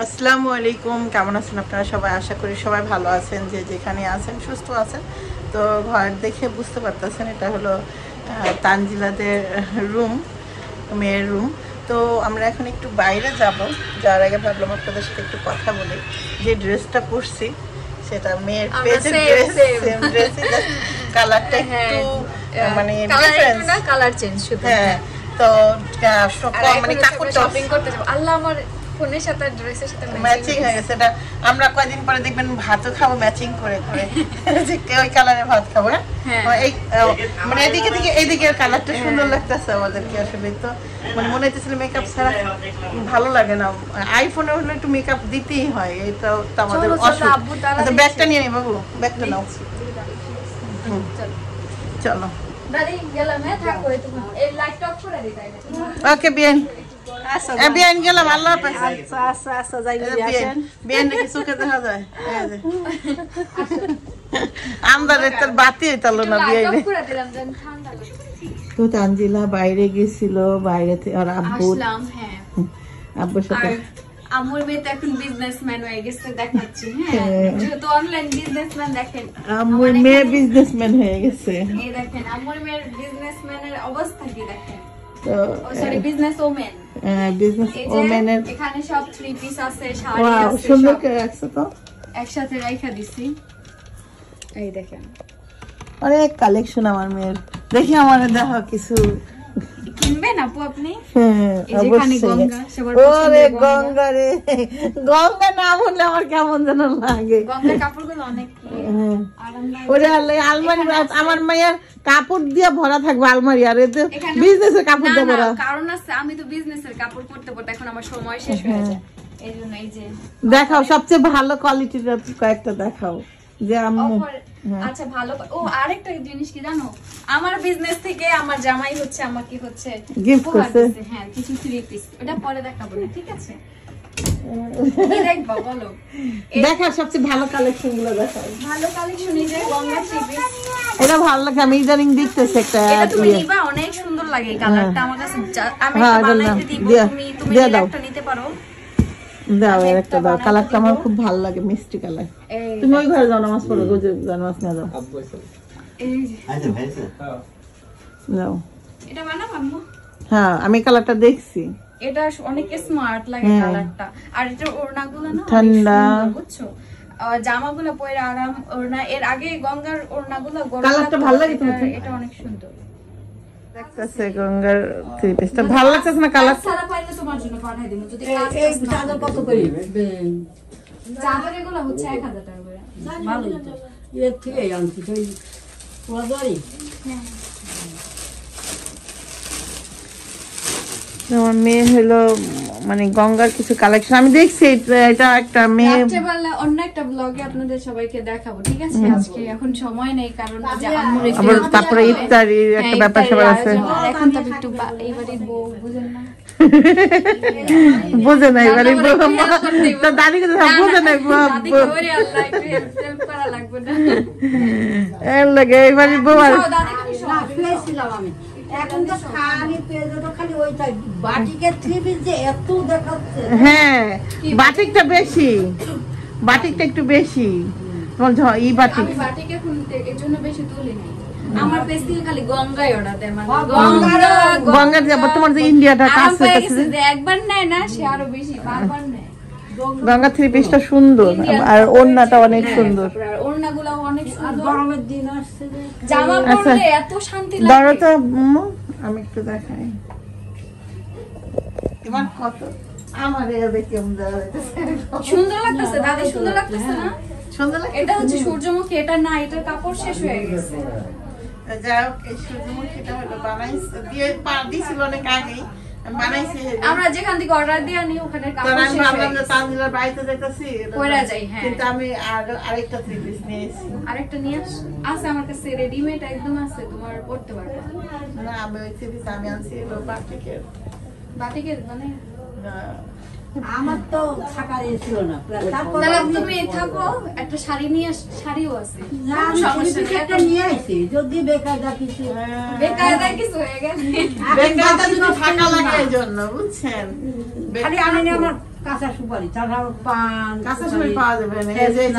আসসালামু আলাইকুম। কেমন আছেন আপনারা সবাই? আশা করি সবাই ভালো আছেন যে যেখানে আছেন সুস্থ আছেন। তো ঘর দেখে বুঝতে পারতেছেন এটা হলো তানজিলাদের রুম মেয়ের রুম। তো আমরা এখন একটু বাইরে যাব। যাওয়ার আগে ভাবলাম আপনাদের সাথে একটু কথা বলি। যে ড্রেসটা পরছি সেটা মেয়ের পেজের ড্রেস সেম ড্রেস কালারটা একটু মানে ডিফারেন্স কালার চেঞ্জ শুধু। হ্যাঁ তো মানে কাপড়টা শপিং করতে যাব। আল্লাহ আমার ফোনের সাথে ড্রেসের সাথে ম্যাচিং হয়ে গেছে এটা আমরা কয়দিন পরে দেখবেন ভাতও খাব ম্যাচিং করে করে। যে ওই কালারে ভাত খাব হ্যাঁ? হ্যাঁ। এই মানে এদিকে থেকে এইদিকে কালারটা সুন্দর লাগতেছে আমাদেরকে আসলে তো মানে মনে হইতেছিল মেকআপ ছাড়া ভালো লাগে না। আইফোনে হলে একটু মেকআপ দিতেই হয় এটা তো আমাদের তারা আচ্ছা, ব্যাগটা নিয়ে নি বাবু ব্যাগটা নাও। চলো। দাদি গেলাম হ্যাঁ থাকো এই তোমার এই লাইটটা অফ করে দিই তাইলে ওকে বিয়ান। এ, বিয়ান গেলাম আল্লাহ হাফেজ আচ্ছা আচ্ছা আচ্ছা যাই বিয়ান বিয়ান নাকি চোখে দেখা যায়? আমদারে তোর বাতি হইতালো না বিয়াইনে। তো তানজিলা বাইরে গেছিল বাইরে থেকে আর আব্বু হ্যাঁ। আব্বুর সাথে। আমুর মেয়ে তো এখন বিজনেসম্যান হয়ে গেছে দেখাচ্ছি হ্যাঁ। হ্যাঁ। যেহেতু অনলাইন বিজনেসম্যান দেখেন আমার মেয়ে বিজনেসম্যান হয়ে গেছে। এই দেখেন আমুর মেয়ের বিজনেসম্যানের অবস্থা কি দেখেন? তো সরি বিজনেস ওমেন বিজনেস ওমেনের এখানে সব থ্রি পিস আছে শাড়ি আছে সুন্দর করে রাখছে তো। একসাথে রাইখা দিছি। এই দেখেন। অনেক কালেকশন আমার মেয়ের। দেখি আমার দেখো কিছু। আপু আপনি? হ্যাঁ, গঙ্গা, ওরে গঙ্গা। গঙ্গা রে। গঙ্গা না বললে আমার কেমন যেন লাগে। হ্যাঁ। আরামদায়ক। ওরে আলমারি আমার মায়ের কাপড় দিয়ে ভরা থাকবে আলমারি আর এতে কাপড় দিয়ে ভরা। কারণ আছে আমি তো বিজনেসের কাপড় পরতে পরতে এখন আমার সময় শেষ হয়ে যায়। দেখাও সবচেয়ে ভালো কোয়ালিটির কয়েকটা দেখাও। যে আম্মু। আচ্ছা ভালো ও আরেকটা জিনিস কি জানো? আমার বিজনেস থেকে আমার জামাই হচ্ছে আমাকে হচ্ছে Gift করছে। হ্যাঁ কিছু থ্রি পিস ওটা পরে দেখাবো ঠিক আছে? কি দেখবা বলো। দেখা সবচেয়ে ভালো কালেকশনগুলো দেখাও। ভালো কালেকশন এই যে গঙ্গা থ্রি পিস এটা ভালো লাগে আমি ইদানিং দেখতেছি একটা এটা তুমি ইয়ে। নিবা অনেক সুন্দর লাগে কালারটা আমার কাছে আমি হ্যাঁ, বানাইতে দিব তুমি তুমি। একটা নিতে পারো। দাও আমি এর একটা একটা দাও। কালারটা আমার খুব ভালো লাগে মিষ্টি কালার। তুমি ওই ঘরে যাও নামাজ পড়ো গো নামাজ না যাও। এই এটা বানাবো আম্মু? হ্যাঁ আমি কালারটা দেখছি। এটা অনেক স্মার্ট লাগে হ্যাঁ। কালারটা। আর এটা ওড়নাগুলো না ঠান্ডা। বুঝছ? জামাগুলো পরে আরাম ওড়না এর আগে গঙ্গার ওড়নাগুলো কালারটা ভালো লাগে এটা অনেক সুন্দর। দেখতেছে গঙ্গার থ্রি পিসটা ভালো লাগতেছে না কালার? সারা পাইলে তোমার জন্য পাঠাই দেব। যদি এই- এই চাদর কত করে? চাদর এগুলো হচ্ছে এক হাজার টাকা করে। ভালো তো। এর থেকে আনছি। ওই ওয়াদারি আমার মেয়ে হলো মানে গঙ্গার কিছু কালেকশন আমি দেখছি এটা- একটা মেয়ে। রাত্রেবেলা অন্য একটা ব্লগে আপনাদের সবাইকে দেখাবো ঠিক আছে? আজকে এখন সময় নেই কারণ যে আম্মুর একটু আবার ইফতারি তারপরে হবে। ইফতারির একটা হ্যাঁ, ব্যাপার স্যাপার আছে। এখন তো একটু এইবারে বউ বুঝেন না। বোঝে নাই এবারে। তো দাদিকে তো না, না, বোঝে নাই আল্লাহ একটু help করা লাগবে না। এর লাগে এবারে বউ আর এখন তো খালি খালি বাটিকের থ্রি পিস যে এত দেখাচ্ছে। হ্যাঁ বাটিকটা বেশি। বাটিকটা একটু বেশি। তোমার ঝ- ই বাটিক। এখন এর জন্য বেশি তুলি নাই। আমার পেজ থেকে খালি গঙ্গায় অর্ডার দেয় মানে গঙ্গা তোমার যে ইন্ডিয়াটা একবার নেয় না সে আরও বেশি বারবার নেয়। গঙ্গা থ্রি পিসটা সুন্দর আর ওড়নাটা অনেক সুন্দর। আর ওড়নাগুলো অনেক সুন্দর গরমের দিন আসছে জামা। পরলে এত শান্তি ধরো লাগে তো আমি একটু দেখাই। এবার কত? আমার এ দেখে সুন্দর লাগতেছে দাদি সুন্দর লাগতেছে না? সুন্দর লাগে এটা হচ্ছে সূর্যমুখী এটা না এটার কাপড় শেষ হয়ে গেছে। যাই হোক এই সূর্যমুখীটা হলো বানাইছে। দিয়ে পা দিছিল অনেক আগেই। আমরা যেখান থেকে অর্ডার দিয়ে আনি ওখানে হয়ে ভাবলাম যে গেছে। তানজিলার বাড়িতে যাইতেছি যাই, হ্যাঁ। কিন্তু আমি আরেকটা থ্রি পিস নিয়েছি আরেকটা নিয়ে আস আছে আমার কাছে রেডিমেড একদম আছে তোমার পড়তে পারবে। না আমি ওই থ্রি পিস আমি আনছি বাটিকের। বাটিকের মানে? আমার তো থাকার ছিল না। তাহলে তুমি থাকো একটা শাড়ি নিয়ে শাড়িও আছে। একটা নিয়ে আইছি। যদি বেকার যা কিছু বেকায়দা কিছু হয়ে গেছে। যদি ফাঁকা লাগে এই জন্য বুঝছেন? খালি আমি আমার কাঁচা সুপারি তাছাড়া পান কাঁচা সুপারি পাওয়া যাবে না। এই যে-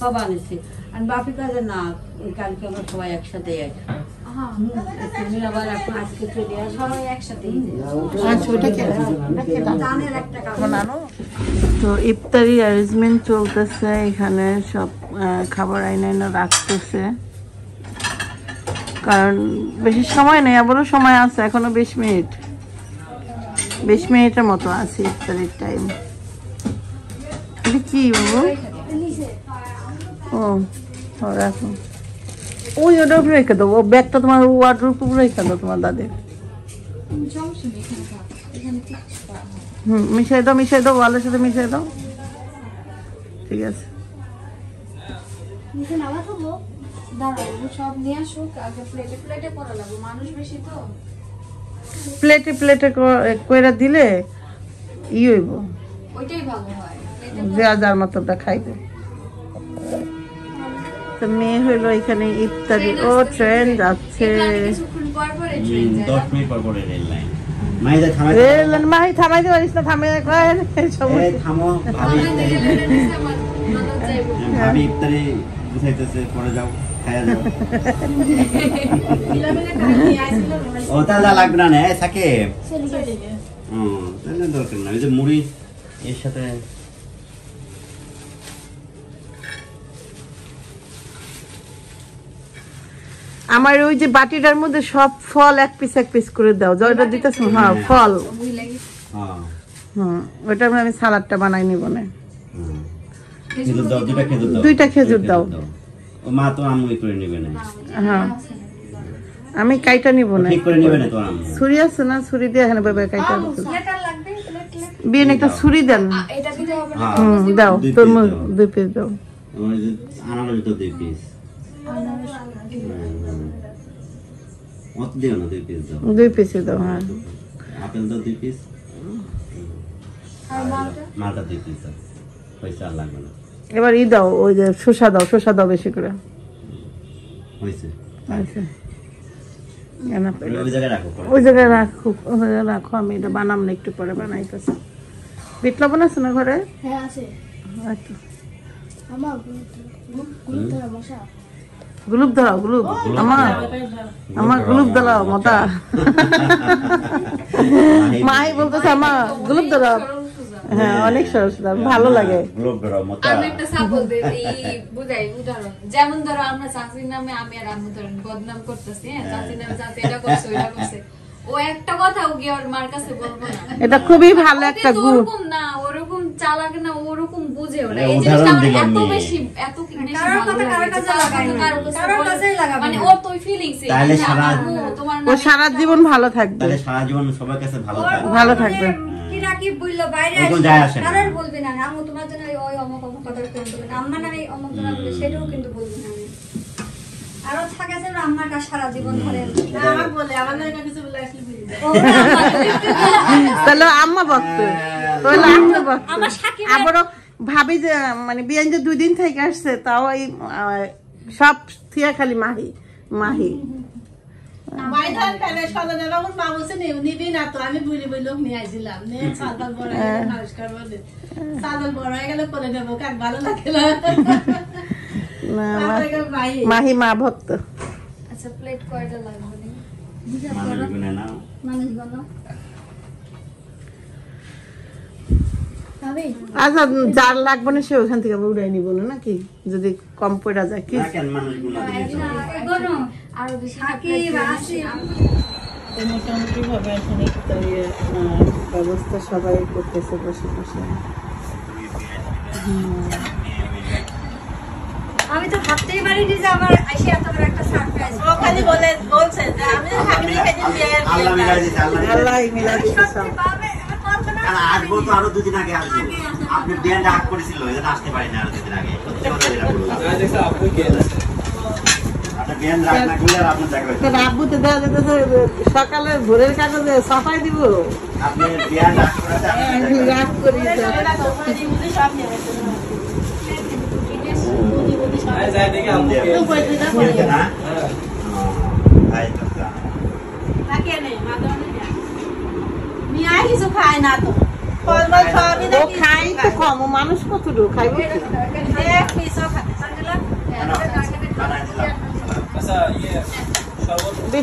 সব আনেছে। আর বাপি কাজে না ওই কালকে আমরা সবাই একসাথে হ্যাঁ হুম, তো ইফতারি অ্যারেঞ্জমেন্ট চলতেছে, এখানে সব খাবার আইনে আইনে রাখতেছে। কারণ বেশি সময় নেই আবারও সময় আছে, এখনও বিশ মিনিট। বিশ মিনিটের মতো আছে ইফতারির টাইম এটা কি, বাবু? ও ও, রাখো। ওই ওটা রেখে দেবো। ব্যাগটা তোমার ওয়ার্ড্রোপ রেখে দাও তোমার নেই। হুম মিশিয়ে দাও মিশিয়ে দাও ওয়ালের সাথে মিশিয়ে দাও। ঠিক আছে। প্লেটে প্লেটে কইরা দিলে ই হইব। যে যার মতনটা খাইবে। তো মেয়ে হইল এখানে ইফতারি। ও ট্রেন যাচ্ছে। থামাইতে পারিস না থামে ভাবি ইফতারি বুঝাইতেছে পরে যাও ও তাহলে লাগবে না না এই তাহলে দরকার না ওই যে মুড়ি এর সাথে আমার ওই যে বাটিটার মধ্যে সব ফল এক পিস এক পিস করে দাও। জয়টা দিতেছ হ্যাঁ ফল। হ্যাঁ। হুম ওইটা আমি সালাদটা বানাই নিব না। দুইটা খেজুর দাও। দুইটা খেজুর দাও। ও মা তো আমুই করে নেবে না। হ্যাঁ। আমি কাইটা নিব না। ঠিক করে নেবে না তোমার আম্মু। ছুরি আছে না? ছুরি দিয়ে এখানে বাবা কাইটা দিতে প্লেটার লাগবে? প্লেট প্লেট বিয়ে একটা ছুরি দেন। এটা দিতে হবে না? হুম দাও। দুই তোর। দুই পিস দাও। আমার আনারস তো দুই পিস অত দিও না দুই পিস দাও দুই পিসই দাও হ্যাঁ আপেল দাও দুই পিস আর মালটা মালটা দুই পিস দাও পয়সা লাগবে না। এবার ই দাও ওই যে শসা দাও শসা দাও বেশি করে। হয়েছে। আচ্ছা ওই জায়গায় রাখো ওই জায়গায় রাখো ওই জায়গায় রাখো আমি এটা বানাম না একটু পরে বানাইতেছি। বিট লবণ আছে না ঘরে? হ্যাঁ আছে। আমার গুলো দাও গ্লুব আমার আমার গ্রুপ দাও মতা মাই বলতেছে আমার গ্রুপ দাও হ্যাঁ অনেক সরস ভালো লাগে। আমি একটা সাপোজ এই বুঝাই উদাহরণ। যেমন ধরো আমরা চাচির নামে আমি আর আম্মু ধরেন বদনাম করতেছি হ্যাঁ? চাচির নামে চাচি এটা করছে ওইটা করছে। ও একটা কথা ও গিয়ে ওর মার কাছে বলব না? এটা খুবই ভালো একটা গুড় ওরকম না ওরকম চালাক না ওরকম বুঝে ওরা মানে এই জিনিসটা আমার এত বেশি এত বেশি কারোর কথা কারোর কাছে লাগাই। কারোর কাছে লাগাবে মানে ওর ফিলিংস তাহলে সারা- তোমার ও সারা জীবন ভালো থাকবে। তাহলে সারা জীবন সবার কাছে ভালো থাকবে। ভালো থাকবে। কি না বলল বাইরে আসে। কারোর বলবি না। আম্মু তোমার জন্য ওই অমুক অমুক কথা বলবে না। অমুক সেটাও কিন্তু বলবি না। আমি। আরও থাকে যে আম্মার কাছে সারা জীবন ধরে। আমার বলে আমার না কিছু বলে আসলে বুঝি তাহলে আম্মা ভক্ত। তাহলে আম্মা ভক্ত। আবারও ভাবি যে মানে বিয়ান যে দুই দিন থেকে আসছে তাও এই সব থিয়া খালি মাহি মাহি। মাইধান ফেলে সদনে বাবুর মা বলছে নি নিবি না তো। আমি মাহি মা ভক্ত। আচ্ছা প্লেট কয়টা লাগবে আচ্ছা যার লাগবে না সে ওখান থেকে উড়াই নিব না নাকি? যদি কম পড়া যায় কি? মোটামুটি ভাবে এখন ইফতারির ব্যবস্থা সবাই করতেছে বসে বসে। আমি তো ভাবতেই পারিনি যে আমার এসে এত বড় একটা সারপ্রাইজ ও খালি বলে বলছে যে আমি সেদিন বিয়ের আল্লাহ মিলাই দিতে আল্লাহ মিলাই দিতে। আসব তো আরও দুদিন আগে আসব আপনি বিয়ান ডাক করেছিল এই আসতে পারিনি আরও দুদিন আগে সকালে ভোরের কাগজে সাফাই দিব আপনি বিয়ান ডাক করাতে আপনার দেখা হয়েছে। রাত করি খায় না তো? খাই তো কম ও মানুষ কতটুকু খাইব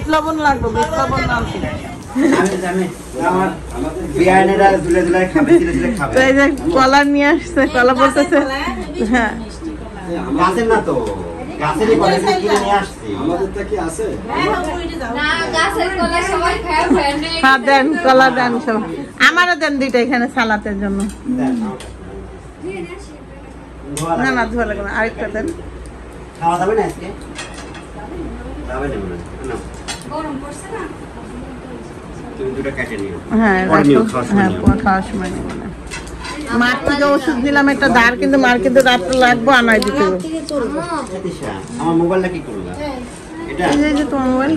লবণ লাগবে যে কলা নিয়ে আসছে কলা বলতেছে হ্যাঁ গাছের না তো। গাছেরই কলেজ কিনে নিয়ে আসছি। আমাদেরটা কি আছে? হ্যাঁ, হ্যাঁ। না গাছের কলা সবাই খায় ফ্রেন্ড হ্যাঁ দেন কলা দেন সব। আমারও দেন দুইটা এখানে সালাতের জন্য। দেন, না না। ধোয়া লাগবে। না আরেকটা দেন। খাওয়া যাবে না আজকে? যাবে না গরম পড়ছে না? তুমি দুটো কেটে নিও। হ্যাঁ খাওয়ার সময় হ্যাঁ খাওয়ার সময় নেব না। মার থেকে ওষুধ দিলাম একটা দাঁড় কিন্তু মার কিন্তু রাত্রে লাগবো আনাই দিতে আমার মোবাইলটা কি করবা? এটা? এই যে- তোমার মোবাইল।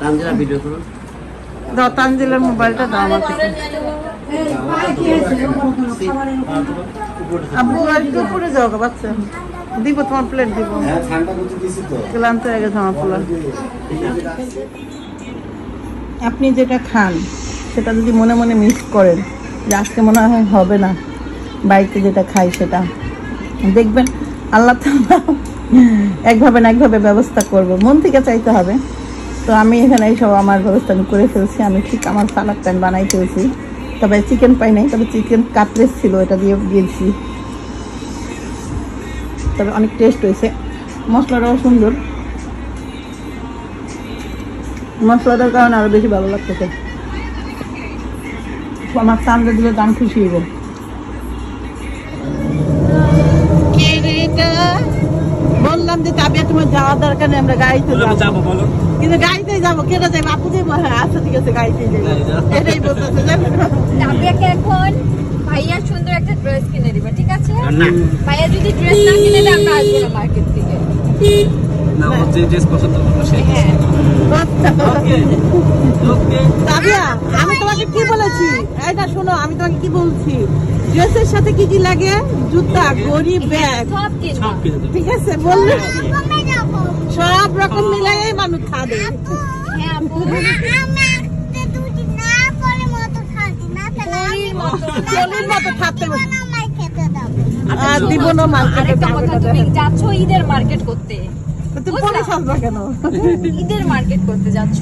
তানজিরা ভিডিও করো। দাও তানজিলের মোবাইলটা দাও আমার আব্বু আর একটু উপরে যাও বাচ্চা। দিব তোমার প্লেট দিব। হ্যাঁ ক্লান্ত হয়ে গেছে আমার পোলা। আপনি যেটা খান সেটা যদি মনে মনে মিস করেন যে আজকে মনে হয় হবে না। বাড়িতে যেটা খাই সেটা। দেখবেন আল্লাহ একভাবে না একভাবে ব্যবস্থা করব। মন থেকে চাইতে হবে। তো আমি এখানে এইসব আমার ব্যবস্থা আমি করে ফেলছি। আমি ঠিক আমার সালাদ প্যান বানাই ফেলছি। তবে চিকেন পাই নাই, তবে চিকেন কাটলেস ছিল, এটা দিয়ে দিয়েছি। তবে অনেক টেস্ট হয়েছে। মশলাটাও সুন্দর। মশলাটার কারণে আরও বেশি ভালো লাগতেছে। আমার চান্দা দিলে দাম খুশি হইব যাওয়ার দরকার নেই আমরা গাড়িতে যাব। কিন্তু গাড়িতে যাব কেটে যাই বাপু যাব হ্যাঁ আচ্ছা ঠিক আছে গাড়িতে যাব। এটাই বলতেছে জানেন এখন ভাইয়া সুন্দর একটা ড্রেস কিনে দিবা ঠিক আছে? ভাইয়া যদি ড্রেস না কিনে দেয় আমরা আসব না মার্কেট থেকে। না ওর যে ড্রেস পছন্দ করব সেই হ্যাঁ। আমি তোমাকে কি বলেছি? এটা শোনো আমি তোমাকে কি বলছি? ড্রেসের সাথে কি কি লাগে? জুতা ঘড়ি ব্যাগ। ঠিক আছে বললে? সব রকম মিলাই মানুষ খাবে। হ্যাঁ দিব না মার্কেটে যাচ্ছ ঈদের মার্কেট করতে। তুমি পরে সাজবা কেন? ঈদের মার্কেট করতে যাচ্ছ।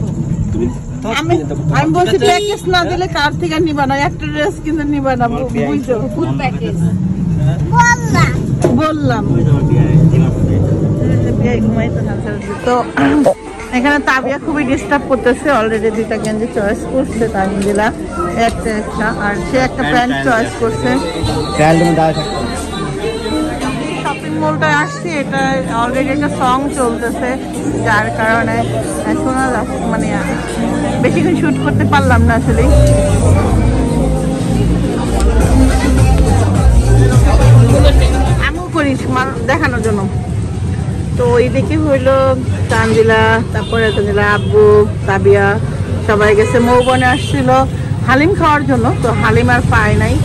আমি আমি বলছি প্যাকেজ না দিলে কার থেকে নিবা না? একটা ড্রেস কিনে নিবা না বুঝছ? ফুড প্যাকেজ বললাম। তো এখানে তাবিয়া খুবই ডিস্টার্ব করতেছে। অলরেডি দুইটা গেঞ্জি চয়েস করছে তানজিলা। একটা একটা। আর সে একটা প্যান্ট চয়েস করছে। দাও শপিং মলটায় আসছি, এটা অলরেডি একটা সং চলতেছে, যার কারণে শোনা যাচ্ছে মানে বেশিক্ষণ শুট করতে পারলাম না আসলে। আমিও করিস মান- দেখানোর জন্য। তো ওইদিকে হইল তানজিলা, তারপরে তানজিলা আব্বু, তাবিয়া, সবাই গেছে, মৌবনে আসছিল হালিম খাওয়ার জন্য, তো হালিম আর পায় নাই।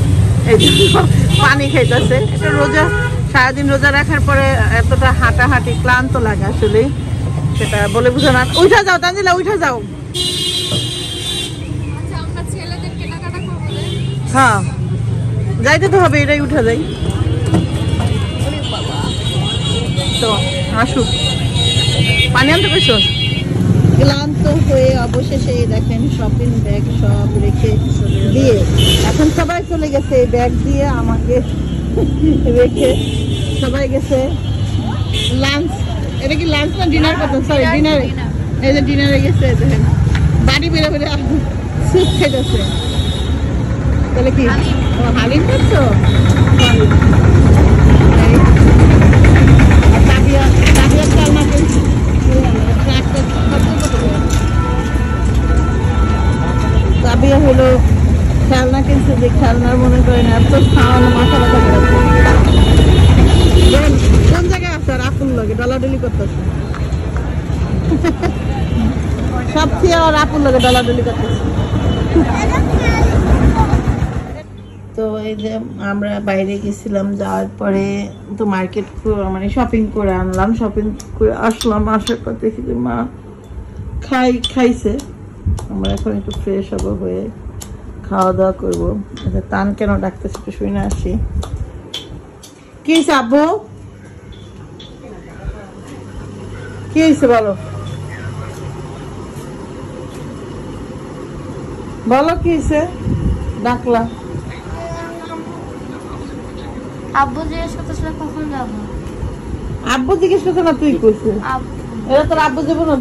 এই পানি খাইতেছে। এটা রোজা সারাদিন রোজা রাখার পরে এতটা হাঁটাহাঁটি ক্লান্ত লাগে আসলে সেটা বলে বুঝো না। উঠা যাও তানজিলা উঠা যাও। আচ্ছা। হ্যাঁ। যাইতে তো হবে এটাই উঠা যাই। তো আসুক। পানি আনতে পেয়েছ ক্লান্ত হয়ে অবশেষে দেখেন শপিং ব্যাগ সব রেখে দিয়ে এখন সবাই চলে গেছে এই ব্যাগ দিয়ে আমাকে রেখে সবাই গেছে। লাঞ্চ এটা কি লাঞ্চ না ডিনার করতেন সরি ডিনারে এই যে ডিনারে গেছে দেখেন। বাড়ি বেরো বেরো স্যুপ খেতেছে তাহলে কি? হালিম। করছ হলো খেলনা কিনছে যে খেলনার মনে করেন এত খাওয়ানো, মাথা ব্যথা কোন জায়গায় আছে? আর আপুর লগে ডলাডলি করতেছে। সব খেয়ে আর আপুর লগে ডলাডলি করতেছে। তো এই যে আমরা বাইরে গেছিলাম, যাওয়ার পরে তো মার্কেট মানে শপিং করে আনলাম শপিং করে আসলাম, আসার পর দেখি যে মা খাই, খাইছে। আমরা এখন একটু ফ্রেশ হব হয়ে খাওয়া দাওয়া করব। আচ্ছা তান কেন ডাকতেছে একটু শুনে আসি। কি হয়েছে আব্বু? কি হয়েছে বলো? বলো কি হয়েছে ডাকলা। আব্বু জিজ্ঞেস করতেছিল কখন যাব। আব্বু জিজ্ঞেস করছে না তুই করছিস এরা তোর আব্বু যাব না